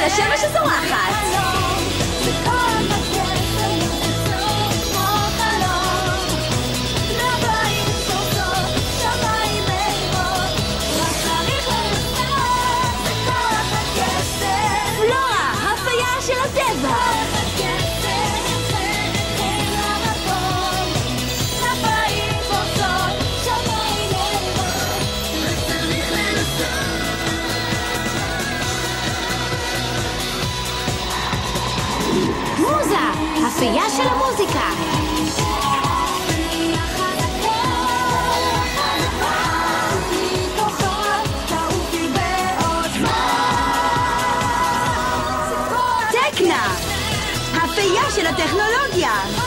של השמש הזורחת. מוזיקה. טקנה! הפייה של הטכנולוגיה!